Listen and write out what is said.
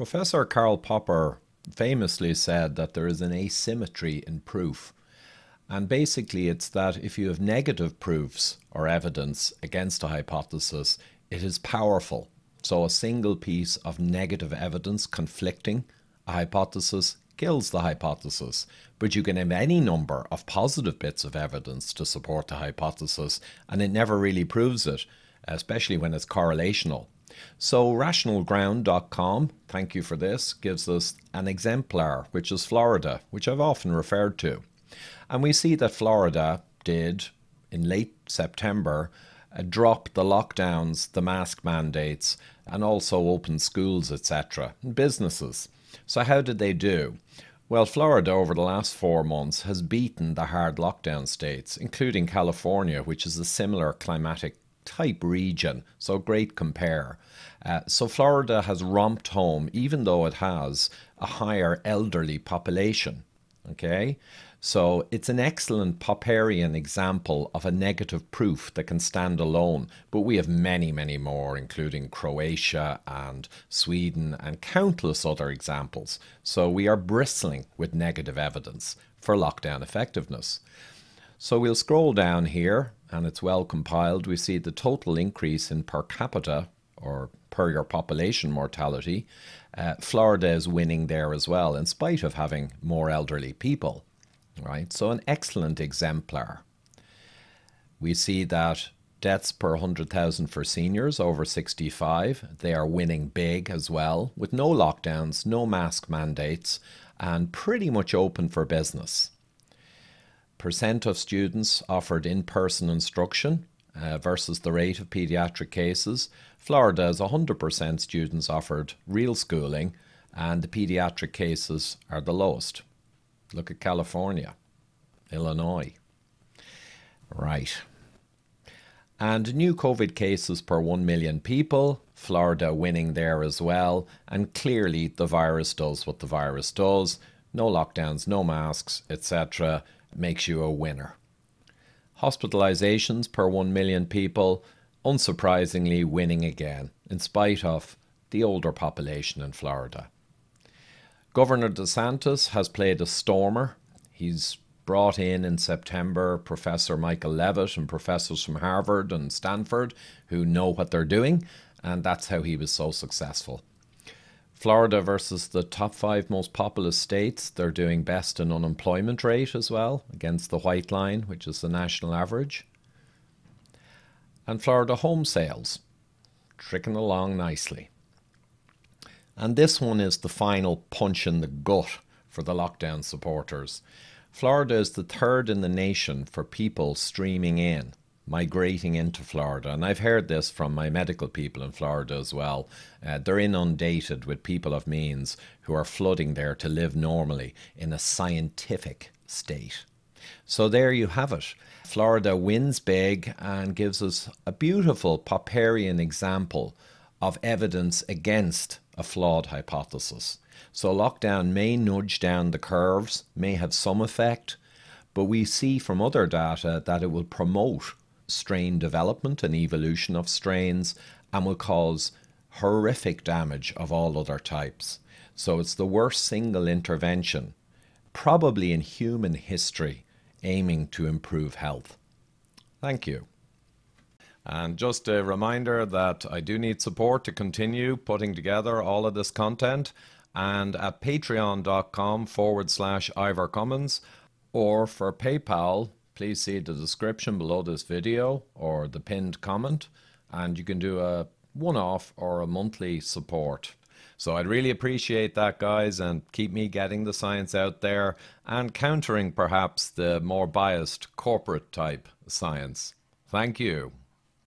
Professor Karl Popper famously said that there is an asymmetry in proof. And basically, it's that if you have negative proofs or evidence against a hypothesis, it is powerful. So, a single piece of negative evidence conflicting a hypothesis kills the hypothesis. But you can have any number of positive bits of evidence to support the hypothesis, and it never really proves it, especially when it's correlational. So, rationalground.com, thank you for this, gives us an exemplar, which is Florida, which I've often referred to. And we see that Florida did, in late September, uh, drop the lockdowns, the mask mandates, and also open schools, etc., and businesses. So, how did they do? Well, Florida over the last four months has beaten the hard lockdown states, including California, which is a similar climatic type region, so great compare. Uh, so Florida has romped home, even though it has a higher elderly population. Okay, so it's an excellent Popperian example of a negative proof that can stand alone. But we have many, many more, including Croatia and Sweden and countless other examples. So we are bristling with negative evidence for lockdown effectiveness. So we'll scroll down here and it's well compiled. We see the total increase in per capita or per your population mortality. Uh, Florida is winning there as well, in spite of having more elderly people. Right, so an excellent exemplar. We see that deaths per 100,000 for seniors over 65. They are winning big as well, with no lockdowns, no mask mandates, and pretty much open for business percent of students offered in person instruction uh, versus the rate of paediatric cases. Florida has 100% students offered real schooling, and the paediatric cases are the lowest. Look at California, Illinois. Right. And new COVID cases per 1 million people, Florida winning there as well. And clearly, the virus does what the virus does no lockdowns, no masks, etc makes you a winner. Hospitalizations per 1 million people, unsurprisingly, winning again, in spite of the older population in Florida. Governor DeSantis has played a stormer. He's brought in in September Professor Michael Levitt and professors from Harvard and Stanford who know what they're doing, and that's how he was so successful. Florida versus the top five most populous states, they're doing best in unemployment rate as well against the white line, which is the national average. And Florida home sales, tricking along nicely. And this one is the final punch in the gut for the lockdown supporters. Florida is the third in the nation for people streaming in migrating into Florida. And I've heard this from my medical people in Florida as well. Uh, they're inundated with people of means who are flooding there to live normally in a scientific state. So there you have it. Florida wins big and gives us a beautiful Popperian example of evidence against a flawed hypothesis. So lockdown may nudge down the curves, may have some effect, but we see from other data that it will promote strain development and evolution of strains and will cause horrific damage of all other types. So it's the worst single intervention, probably in human history, aiming to improve health. Thank you. And just a reminder that I do need support to continue putting together all of this content. And at patreon.com forward slash Ivor Cummins or for PayPal, please see the description below this video or the pinned comment and you can do a one-off or a monthly support. So I'd really appreciate that guys and keep me getting the science out there and countering perhaps the more biased corporate type science. Thank you.